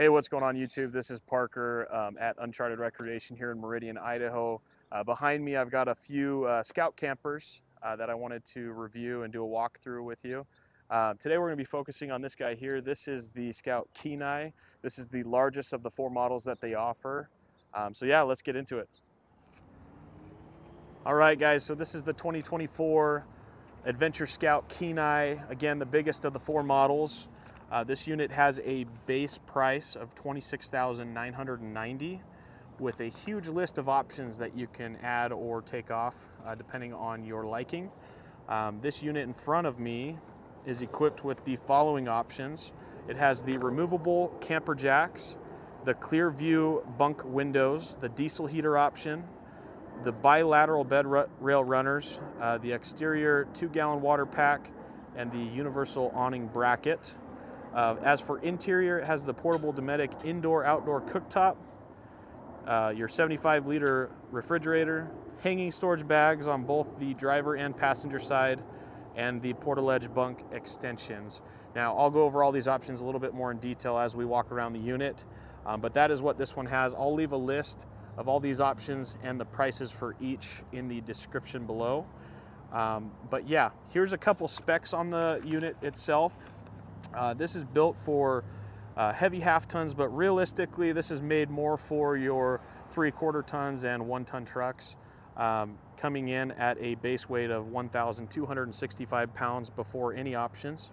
Hey, what's going on YouTube? This is Parker um, at Uncharted Recreation here in Meridian, Idaho. Uh, behind me, I've got a few uh, scout campers uh, that I wanted to review and do a walkthrough with you. Uh, today we're going to be focusing on this guy here. This is the Scout Kenai. This is the largest of the four models that they offer. Um, so yeah, let's get into it. All right, guys, so this is the 2024 Adventure Scout Kenai. Again, the biggest of the four models. Uh, this unit has a base price of 26990 with a huge list of options that you can add or take off uh, depending on your liking. Um, this unit in front of me is equipped with the following options. It has the removable camper jacks, the clear view bunk windows, the diesel heater option, the bilateral bed rail runners, uh, the exterior two gallon water pack, and the universal awning bracket. Uh, as for interior, it has the portable Dometic indoor-outdoor cooktop, uh, your 75 liter refrigerator, hanging storage bags on both the driver and passenger side, and the Portaledge bunk extensions. Now, I'll go over all these options a little bit more in detail as we walk around the unit, um, but that is what this one has. I'll leave a list of all these options and the prices for each in the description below. Um, but yeah, here's a couple specs on the unit itself. Uh, this is built for uh, heavy half tons, but realistically, this is made more for your three quarter tons and one ton trucks, um, coming in at a base weight of 1,265 pounds before any options.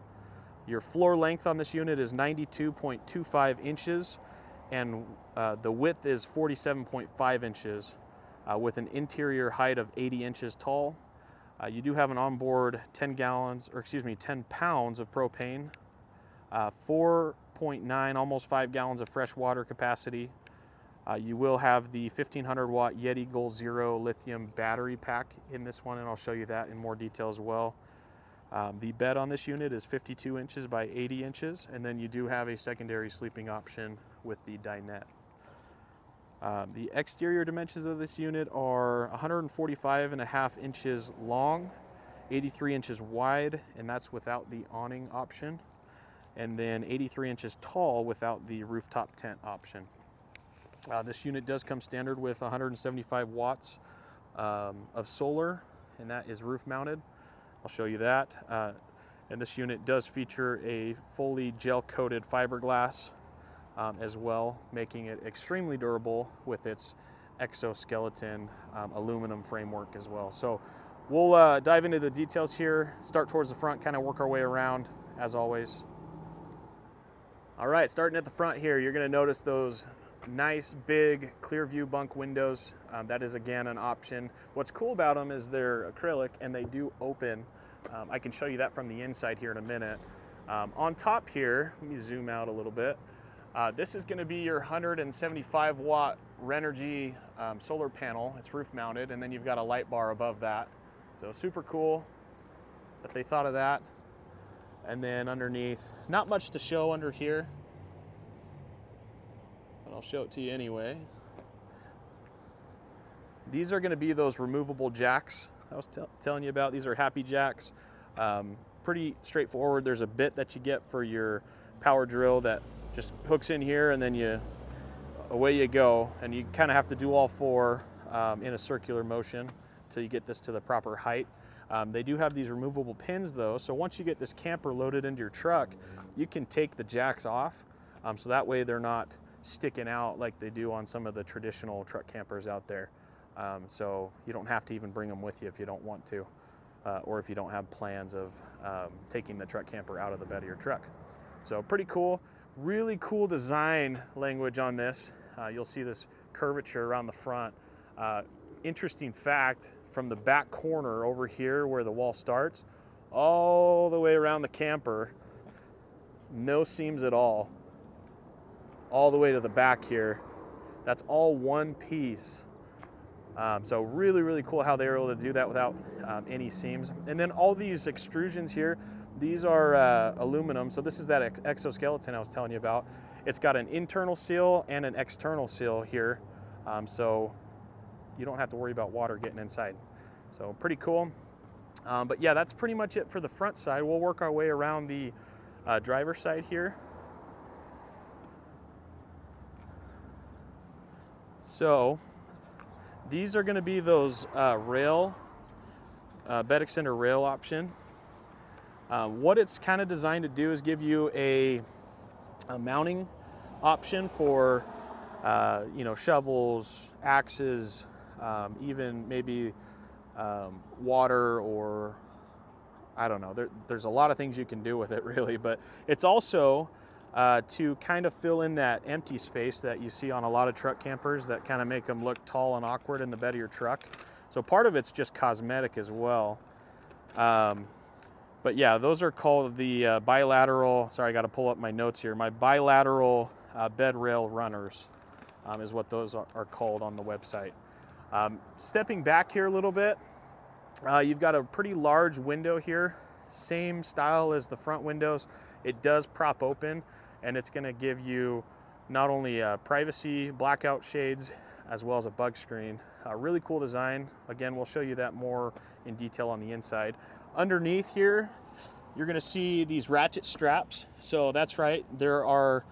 Your floor length on this unit is 92.25 inches, and uh, the width is 47.5 inches, uh, with an interior height of 80 inches tall. Uh, you do have an onboard 10 gallons, or excuse me, 10 pounds of propane uh, 4.9, almost 5 gallons of fresh water capacity. Uh, you will have the 1500 watt Yeti Goal Zero lithium battery pack in this one, and I'll show you that in more detail as well. Um, the bed on this unit is 52 inches by 80 inches, and then you do have a secondary sleeping option with the dinette. Um, the exterior dimensions of this unit are 145 and a half inches long, 83 inches wide, and that's without the awning option and then 83 inches tall without the rooftop tent option. Uh, this unit does come standard with 175 watts um, of solar, and that is roof mounted. I'll show you that. Uh, and this unit does feature a fully gel coated fiberglass um, as well, making it extremely durable with its exoskeleton um, aluminum framework as well. So we'll uh, dive into the details here, start towards the front, kind of work our way around as always. All right, starting at the front here, you're gonna notice those nice big clear view bunk windows. Um, that is again an option. What's cool about them is they're acrylic and they do open. Um, I can show you that from the inside here in a minute. Um, on top here, let me zoom out a little bit. Uh, this is gonna be your 175 watt Renogy um, solar panel. It's roof mounted and then you've got a light bar above that. So super cool that they thought of that. And then underneath, not much to show under here, but I'll show it to you anyway. These are gonna be those removable jacks I was telling you about. These are happy jacks. Um, pretty straightforward. There's a bit that you get for your power drill that just hooks in here and then you away you go. And you kind of have to do all four um, in a circular motion until you get this to the proper height. Um, they do have these removable pins though, so once you get this camper loaded into your truck, you can take the jacks off, um, so that way they're not sticking out like they do on some of the traditional truck campers out there. Um, so you don't have to even bring them with you if you don't want to, uh, or if you don't have plans of um, taking the truck camper out of the bed of your truck. So pretty cool. Really cool design language on this. Uh, you'll see this curvature around the front. Uh, interesting fact, from the back corner over here where the wall starts all the way around the camper. No seams at all. All the way to the back here. That's all one piece. Um, so really really cool how they were able to do that without um, any seams. And then all these extrusions here these are uh, aluminum. So this is that ex exoskeleton I was telling you about. It's got an internal seal and an external seal here. Um, so you don't have to worry about water getting inside. So pretty cool. Um, but yeah, that's pretty much it for the front side. We'll work our way around the uh, driver's side here. So these are going to be those uh, rail, uh, bed extender rail option. Uh, what it's kind of designed to do is give you a, a mounting option for uh, you know shovels, axes, um, even maybe um, water or I don't know. There, there's a lot of things you can do with it really, but it's also uh, to kind of fill in that empty space that you see on a lot of truck campers that kind of make them look tall and awkward in the bed of your truck. So part of it's just cosmetic as well. Um, but yeah, those are called the uh, bilateral, sorry, I got to pull up my notes here. My bilateral uh, bed rail runners um, is what those are, are, called on the website. Um, stepping back here a little bit, uh, you've got a pretty large window here, same style as the front windows. It does prop open and it's gonna give you not only uh, privacy blackout shades as well as a bug screen. A really cool design. Again, we'll show you that more in detail on the inside. Underneath here, you're gonna see these ratchet straps. So that's right, there are,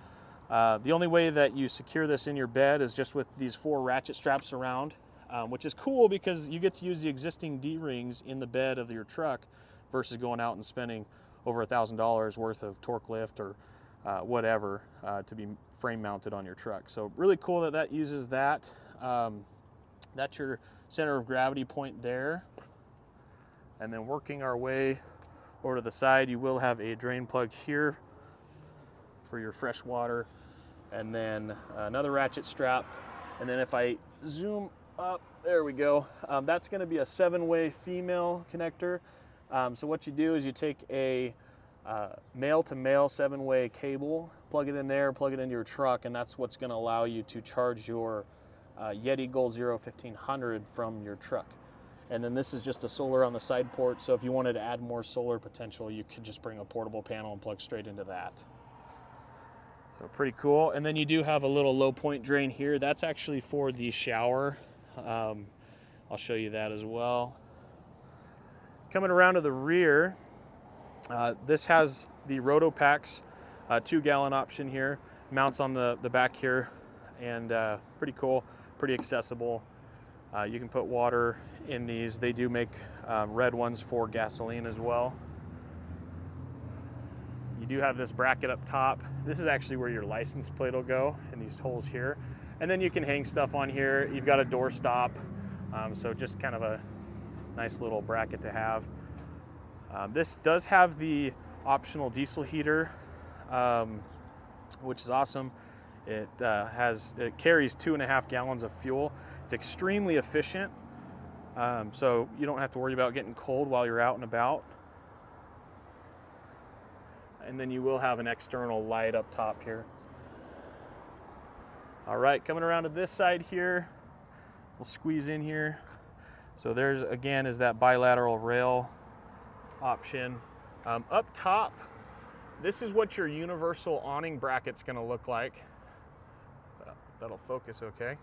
uh, the only way that you secure this in your bed is just with these four ratchet straps around, um, which is cool because you get to use the existing D-rings in the bed of your truck versus going out and spending over a thousand dollars worth of TorkLift or uh, whatever uh, to be frame mounted on your truck. So really cool that that uses that. Um, that's your center of gravity point there. And then working our way over to the side, you will have a drain plug here for your fresh water. And then another ratchet strap. And then if I zoom up, there we go. Um, that's gonna be a seven-way female connector. Um, so what you do is you take a uh, male to male seven way cable, plug it in there, plug it into your truck, and that's what's going to allow you to charge your uh, Yeti Goal Zero 1500 from your truck. And then this is just a solar on the side port, so if you wanted to add more solar potential, you could just bring a portable panel and plug straight into that. So pretty cool. And then you do have a little low point drain here. That's actually for the shower. Um, I'll show you that as well. Coming around to the rear, uh, this has the Rotopax uh, two gallon option here. Mounts on the, the back here and uh, pretty cool, pretty accessible. Uh, you can put water in these. They do make um, red ones for gasoline as well. You do have this bracket up top. This is actually where your license plate will go in these holes here. And then you can hang stuff on here. You've got a door stop. Um, so just kind of a nice little bracket to have. Um, this does have the optional diesel heater, um, which is awesome. It uh, has it carries two and a half gallons of fuel. It's extremely efficient, um, so you don't have to worry about getting cold while you're out and about. And then you will have an external light up top here. All right, coming around to this side here, we'll squeeze in here. So there's again is that bilateral rail option. Um, up top, this is what your universal awning bracket's gonna look like. That'll focus okay.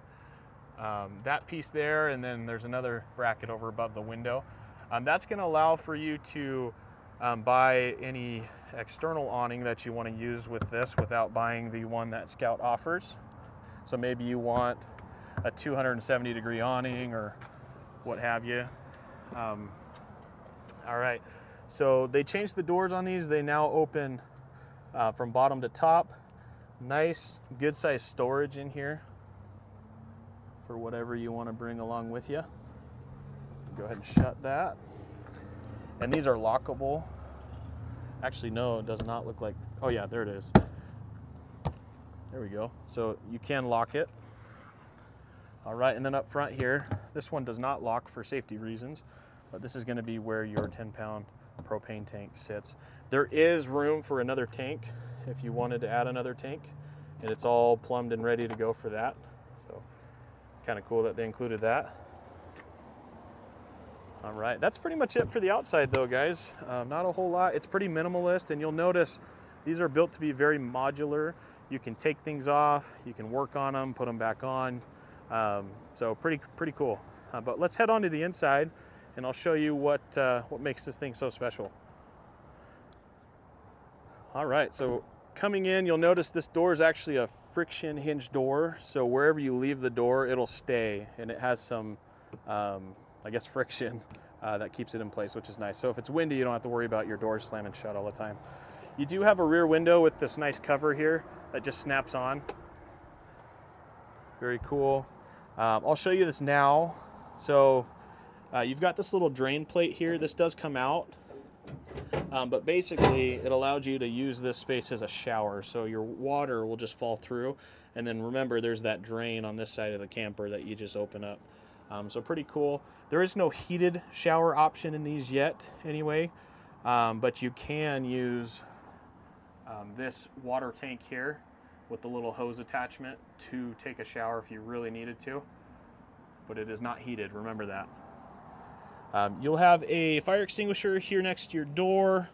Um, that piece there, and then there's another bracket over above the window. Um, that's gonna allow for you to um, buy any external awning that you wanna use with this without buying the one that Scout offers. So maybe you want a 270 degree awning or what have you. Um, all right, so they changed the doors on these. They now open uh, from bottom to top. Nice, good sized storage in here for whatever you want to bring along with you. Go ahead and shut that. And these are lockable. Actually, no, it does not look like, oh yeah, there it is. There we go. So you can lock it. All right, and then up front here, this one does not lock for safety reasons, but this is gonna be where your 10 pound propane tank sits. There is room for another tank if you wanted to add another tank, and it's all plumbed and ready to go for that. So kind of cool that they included that. All right, that's pretty much it for the outside though, guys. Um, not a whole lot. It's pretty minimalist, and you'll notice these are built to be very modular. You can take things off, you can work on them, put them back on. Um, so pretty, pretty cool. Uh, but let's head on to the inside and I'll show you what, uh, what makes this thing so special. All right, so coming in, you'll notice this door is actually a friction hinge door. So wherever you leave the door, it'll stay, and it has some, um, I guess, friction uh, that keeps it in place, which is nice. So if it's windy, you don't have to worry about your doors slamming shut all the time. You do have a rear window with this nice cover here that just snaps on. Very cool. Um, I'll show you this now. So uh, you've got this little drain plate here. This does come out, um, but basically it allowed you to use this space as a shower. So your water will just fall through. And then remember, there's that drain on this side of the camper that you just open up. Um, so pretty cool. There is no heated shower option in these yet anyway, um, but you can use um, this water tank here with the little hose attachment to take a shower if you really needed to. But it is not heated, remember that. Um, you'll have a fire extinguisher here next to your door.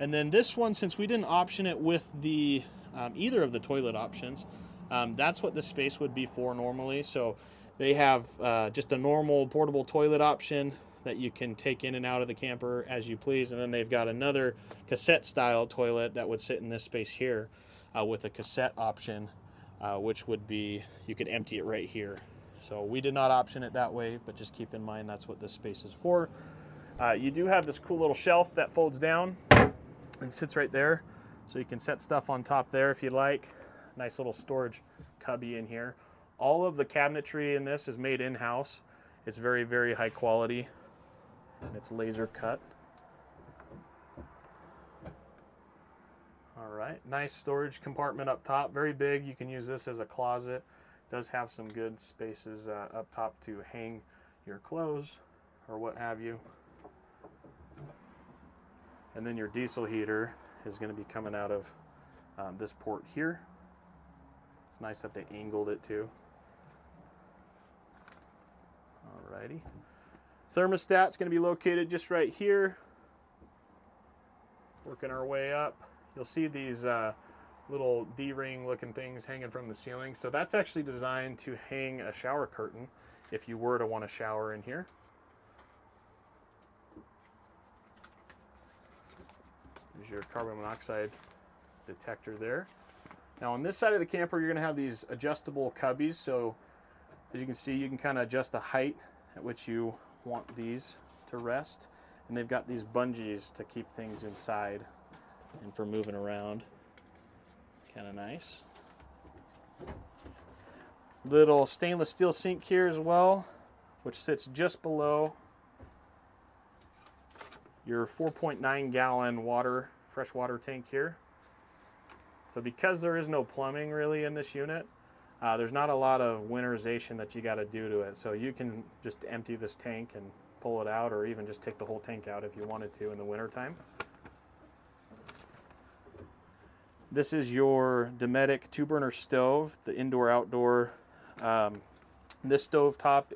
And then this one, since we didn't option it with the um, either of the toilet options, um, that's what the space would be for normally. So they have uh, just a normal portable toilet option that you can take in and out of the camper as you please. And then they've got another cassette style toilet that would sit in this space here uh, with a cassette option, uh, which would be, you could empty it right here. So we did not option it that way, but just keep in mind that's what this space is for. Uh, you do have this cool little shelf that folds down and sits right there. So you can set stuff on top there if you like. Nice little storage cubby in here. All of the cabinetry in this is made in-house. It's very, very high quality. And it's laser cut. All right, nice storage compartment up top, very big. You can use this as a closet. Does have some good spaces uh, up top to hang your clothes or what have you. And then your diesel heater is going to be coming out of um, this port here. It's nice that they angled it too. Alrighty. Thermostat's going to be located just right here. Working our way up. You'll see these uh, little D-ring looking things hanging from the ceiling. So that's actually designed to hang a shower curtain if you were to want to shower in here. There's your carbon monoxide detector there. Now on this side of the camper, you're going to have these adjustable cubbies. So as you can see, you can kind of adjust the height at which you want these to rest. And they've got these bungees to keep things inside and for moving around. Kind of nice. Little stainless steel sink here as well, which sits just below your 4.9 gallon water, fresh water tank here. So because there is no plumbing really in this unit, uh, there's not a lot of winterization that you got to do to it. So you can just empty this tank and pull it out or even just take the whole tank out if you wanted to in the wintertime. This is your Dometic two burner stove, the indoor outdoor. Um, this stove top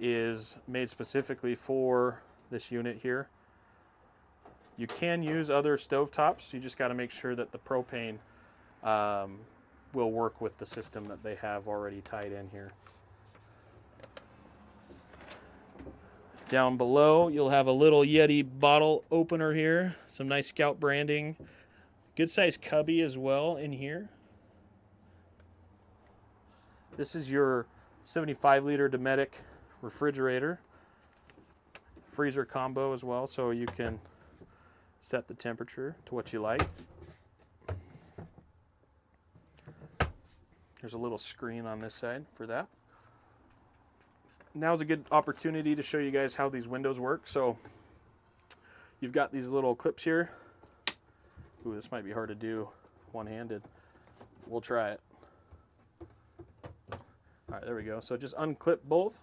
is made specifically for this unit here. You can use other stove tops. You just got to make sure that the propane um, will work with the system that they have already tied in here. Down below, you'll have a little Yeti bottle opener here. Some nice Scout branding. Good size cubby as well in here. This is your 75 liter Dometic refrigerator. Freezer combo as well, so you can set the temperature to what you like. There's a little screen on this side for that. Now's a good opportunity to show you guys how these windows work. So you've got these little clips here Ooh, this might be hard to do one-handed. We'll try it. All right, there we go. So just unclip both.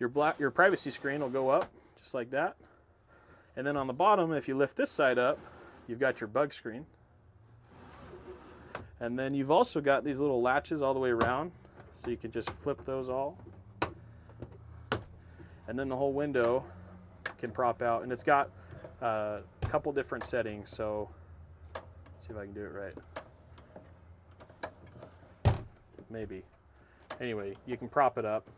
Your black, your privacy screen will go up just like that. And then on the bottom, if you lift this side up, you've got your bug screen. And then you've also got these little latches all the way around, so you can just flip those all. And then the whole window can prop out, and it's got uh, a couple different settings. So see if I can do it right. Maybe. Anyway, you can prop it up.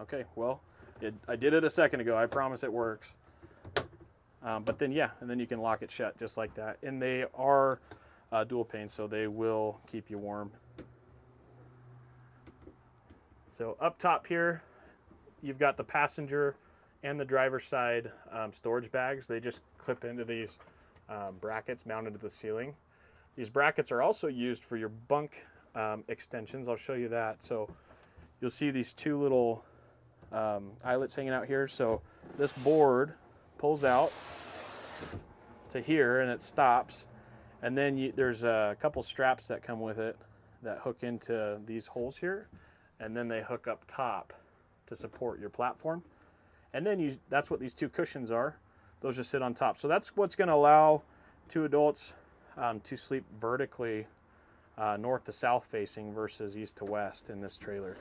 Okay, well, it, I did it a second ago. I promise it works. Um, but then, yeah, and then you can lock it shut just like that. And they are uh, dual pane, so they will keep you warm. So up top here, you've got the passenger and the driver side um, storage bags. They just clip into these um, brackets mounted to the ceiling. These brackets are also used for your bunk um, extensions. I'll show you that. So you'll see these two little um, eyelets hanging out here. So this board pulls out to here and it stops. And then you, there's a couple straps that come with it that hook into these holes here. And then they hook up top to support your platform. And then you, that's what these two cushions are. Those just sit on top. So that's what's gonna allow two adults um, to sleep vertically uh, north to south facing versus east to west in this trailer,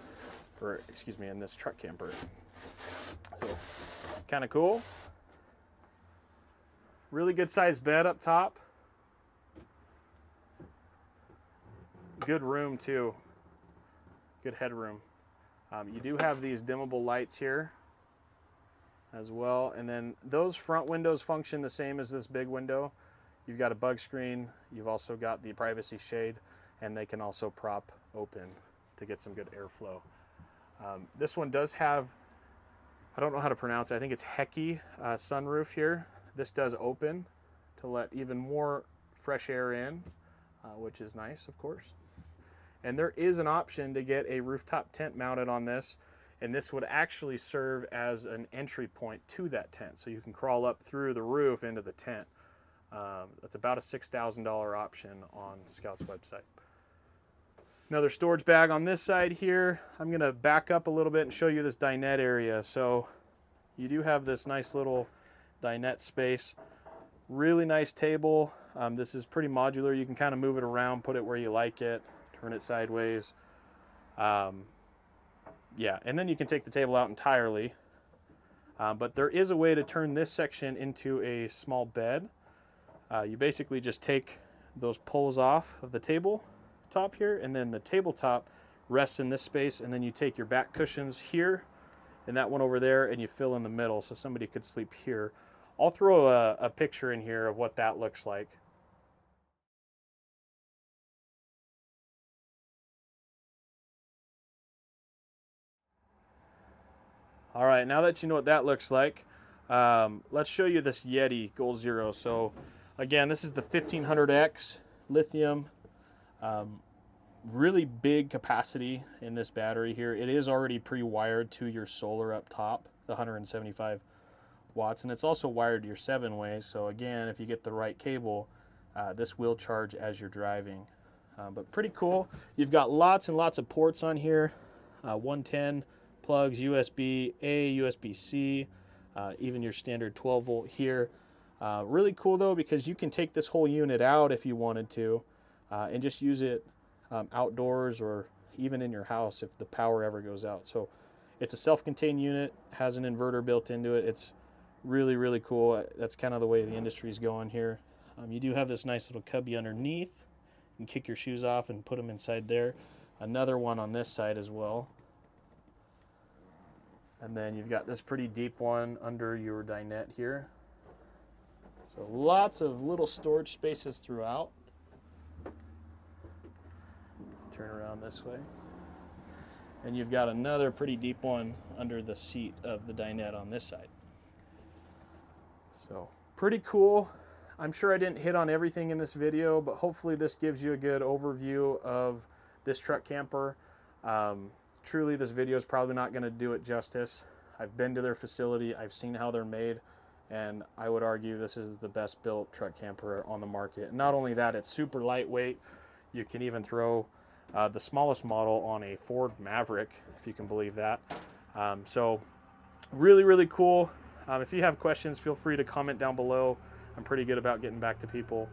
or excuse me, in this truck camper. So kind of cool. Really good sized bed up top. Good room too. Good headroom. Um, you do have these dimmable lights here as well. And then those front windows function the same as this big window. You've got a bug screen. You've also got the privacy shade and they can also prop open to get some good airflow. Um, this one does have, I don't know how to pronounce it, I think it's Heki uh, sunroof here. This does open to let even more fresh air in, uh, which is nice, of course. And there is an option to get a rooftop tent mounted on this, and this would actually serve as an entry point to that tent. So you can crawl up through the roof into the tent. Um, that's about a $6,000 option on Scout's website. Another storage bag on this side here. I'm going to back up a little bit and show you this dinette area. So you do have this nice little dinette space. Really nice table. Um, this is pretty modular. You can kind of move it around, put it where you like it, turn it sideways. Um, yeah, and then you can take the table out entirely. Uh, but there is a way to turn this section into a small bed. Uh, you basically just take those poles off of the table top here, and then the tabletop rests in this space, and then you take your back cushions here and that one over there, and you fill in the middle so somebody could sleep here. I'll throw a, a picture in here of what that looks like. All right, now that you know what that looks like, um, let's show you this Yeti Goal Zero. So again, this is the 1500X lithium um, really big capacity in this battery here. It is already pre-wired to your solar up top, the 175 watts, and it's also wired your seven way. So again, if you get the right cable, uh, this will charge as you're driving. Uh, but pretty cool. You've got lots and lots of ports on here. Uh, 110 plugs, USB A, USB C, uh, even your standard 12 volt here. Uh, really cool though because you can take this whole unit out if you wanted to uh, and just use it um, outdoors or even in your house if the power ever goes out. So it's a self-contained unit, has an inverter built into it. It's really, really cool. That's kind of the way the industry is going here. Um, you do have this nice little cubby underneath. You can kick your shoes off and put them inside there. Another one on this side as well. And then you've got this pretty deep one under your dinette here. So lots of little storage spaces throughout turn around this way. And you've got another pretty deep one under the seat of the dinette on this side. So pretty cool. I'm sure I didn't hit on everything in this video, but hopefully this gives you a good overview of this truck camper. Um, truly, this video is probably not going to do it justice. I've been to their facility, I've seen how they're made, and I would argue this is the best built truck camper on the market. Not only that, it's super lightweight. You can even throw uh, the smallest model on a Ford Maverick, if you can believe that. Um, so really, really cool. Um, if you have questions, feel free to comment down below. I'm pretty good about getting back to people.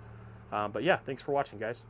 Um, but yeah, thanks for watching, guys.